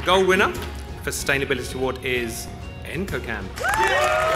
the gold winner for Sustainability Award is Encocan.